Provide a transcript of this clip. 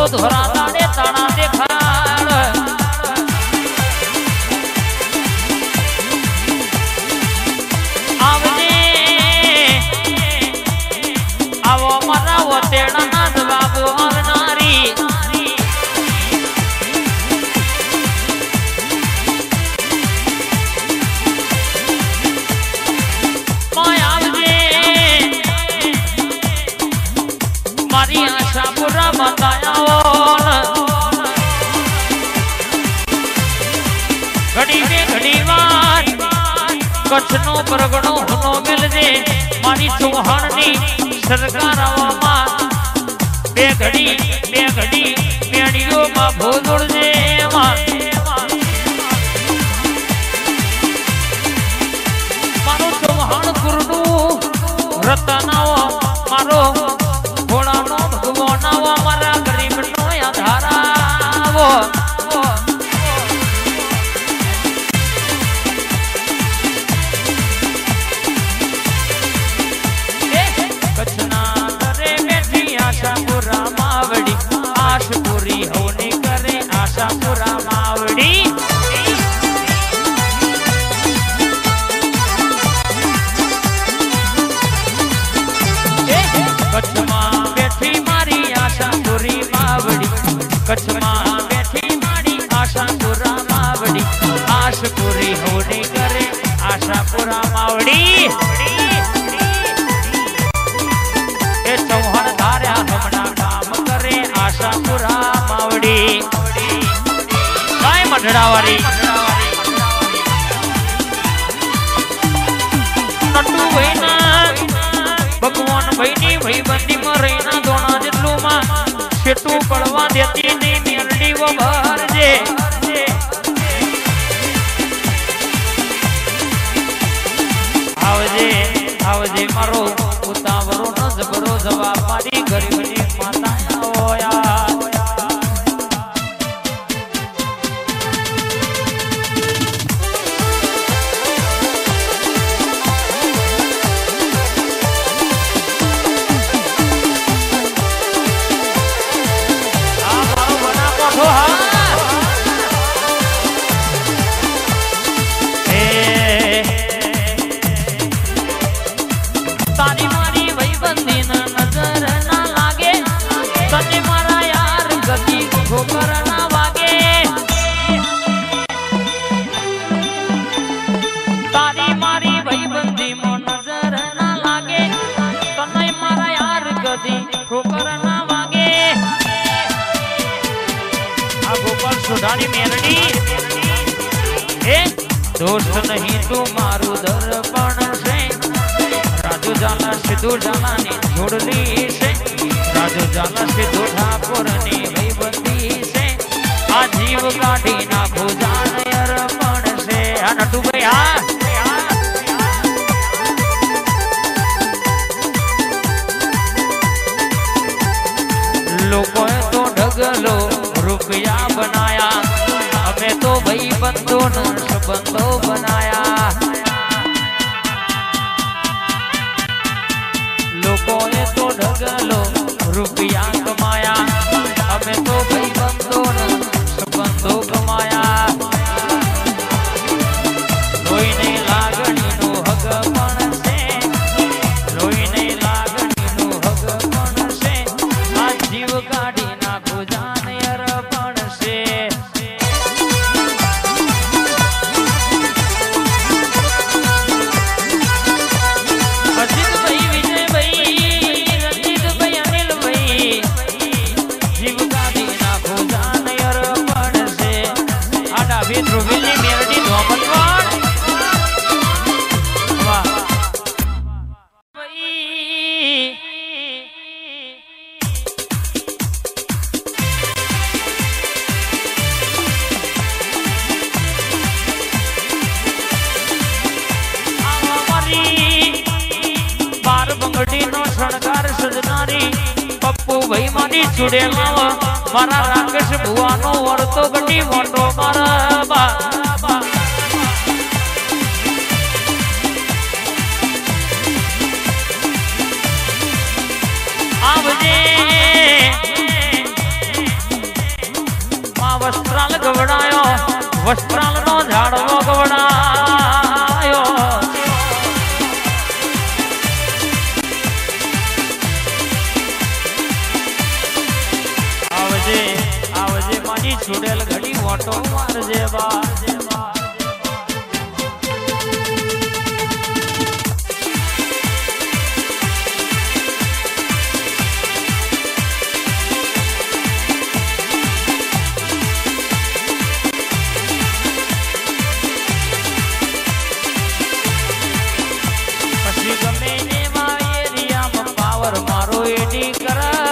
ચોટ તો તો ધોરા દાડે તાણા કચ્છનો પરગણો હુનો મિલજે. મારી ચૌહાણની સરકાર આવવામાં બે ઘડી બે ઘડી મેળીઓમાં ભોગોળજે આશાપુરા માવડી. કચ્છમાં બેઠી મારી કરે આશાપુરા માવડી. કાંઈ ભગવાન ભાઈ ની ભાઈ ભાઈની ભાઈબંધીમાં રહીના દોણા જેટલું માં છેટું પડવા દેતી નહીં મેરડી વભરજે આવજે આવજે મારો ગોપાલ મેલડી. એ દોસ્ત નહીં તું મારું દર્પણ છે. રાજુ જાના સિદ્ધુ ઝાલાની જોડલી છે. રાજુ જાના સિદ્ધુ ઠાકોરની ભાઈબંધી છે. આ જીવ કાઢી નાખો જાન અર્પણ છે. આ નટુભાઈ, હા? ભાઈ બંધો સંબંધો બનાયા તારી પપ્પુ ભાઈ મારી જોડે લાવ. મારા રાકેશ ભુવાનો વરતો ગટી મોટો મારા બા વસ્ત્ર Sarah.